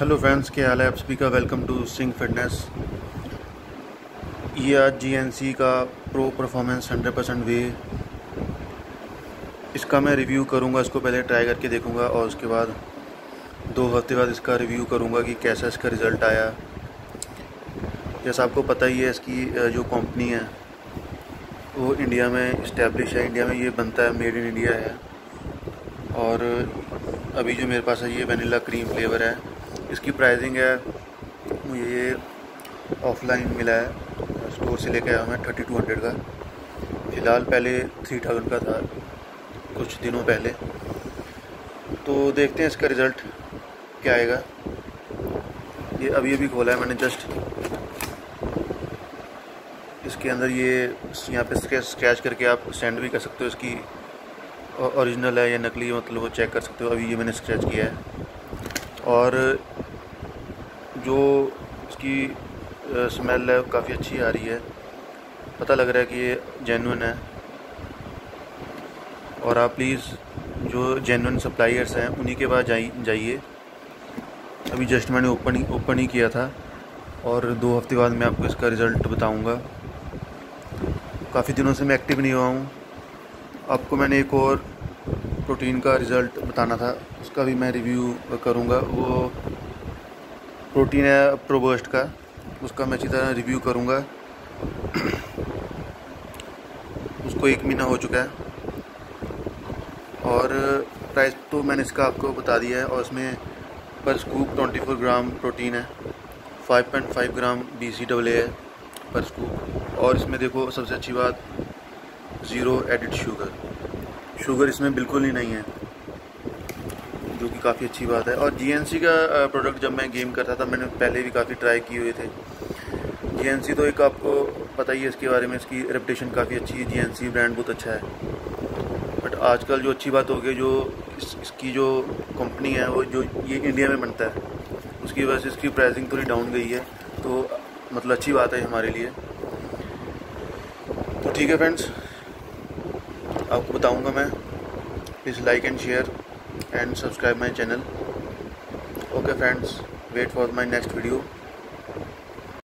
Hello friends क्या हाल है आप सभी का? वेलकम टू सिंह फिटनेस ये आज जीएनसी का प्रो परफॉर्मेंस 100 परसेंट वे इसका मैं रिव्यू करूँगा, इसको पहले ट्राई करके देखूँगा और उसके बाद दो हफ़्ते बाद इसका रिव्यू करूँगा कि कैसा इसका रिज़ल्ट आया। जैसा आपको पता ही है, इसकी जो कंपनी है, वो इंडिया में इस्टेब्लिश है। इंडिया में ये बनता है मेड इन इंडिया है। और अभी जो मेरे पास है, ये वनीला क्रीम फ्लेवर है। इसकी प्राइसिंग है। मुझे ये ऑफलाइन मिला है। स्टोर से लेके आया मैं थर्टी टू हंड्रेड का। फ़िलहाल पहले थ्री थाउज़ेंड का था, कुछ दिनों पहले। तो देखते हैं इसका रिज़ल्ट क्या आएगा। ये अभी अभी खोला है मैंने जस्ट इसके अंदर ये यहाँ पे स्क्रैच करके आप सेंड भी कर सकते हो। इसकी ओरिजिनल है या नकली मतलब वो चेक कर सकते हो। अभी ये मैंने स्क्रैच किया है। और जो इसकी स्मेल है काफ़ी अच्छी आ रही है। पता लग रहा है कि ये जेनुन है। और आप प्लीज़ जो जेनुन सप्लायर्स हैं, उन्हीं के पास जाइए। अभी जस्ट मैंने ओपन ही ओपन ही किया था और दो हफ़्ते बाद मैं आपको इसका रिज़ल्ट बताऊँगा। काफ़ी दिनों से मैं एक्टिव नहीं हुआ हूँ। आपको मैंने एक और प्रोटीन का रिज़ल्ट बताना था, उसका भी मैं रिव्यू करूँगा। वो प्रोटीन है प्रोबर्स्ट का, उसका मैं अच्छी तरह रिव्यू करूँगा। उसको एक महीना हो चुका है। और प्राइस तो मैंने इसका आपको बता दिया है, और उसमें पर स्कूप 24 ग्राम प्रोटीन है 5.5 ग्राम बी सी डबल है पर स्कूप। और इसमें देखो, सबसे अच्छी बात ज़ीरो एडिड शुगर शुगर इसमें बिल्कुल ही नहीं है। काफ़ी अच्छी बात है। और जीएनसी का प्रोडक्ट जब मैं गेम करता था मैंने पहले भी काफ़ी ट्राई किए हुए थे। जीएनसी तो एक आपको पता ही है इसके बारे में इसकी रेपटेशन काफ़ी अच्छी है। जीएनसी ब्रांड बहुत अच्छा है। बट आजकल जो अच्छी बात हो गई जो इस, इसकी जो कंपनी है वो जो ये इंडिया में बनता है उसकी वजह से इसकी प्राइसिंग थोड़ी डाउन गई है। तो मतलब अच्छी बात है हमारे लिए। तो ठीक है फ्रेंड्स आपको बताऊँगा मैं। Please like and share and subscribe my channel. Okay friends wait for my next video.